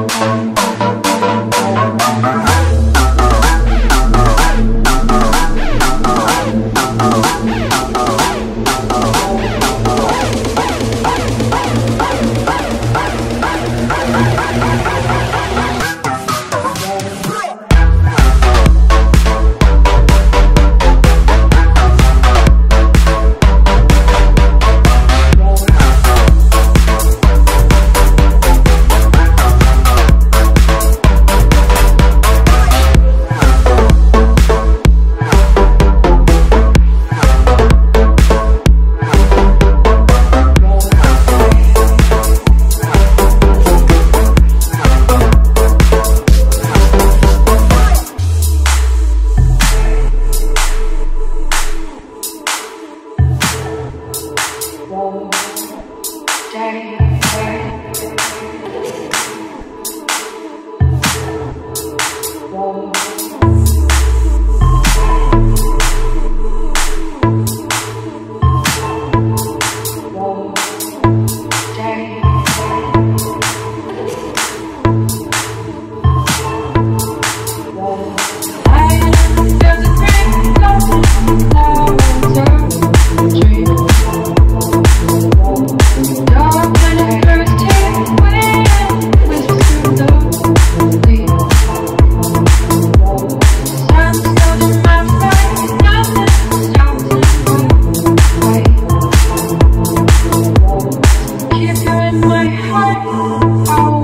Oh, stay. Keep you in my heart.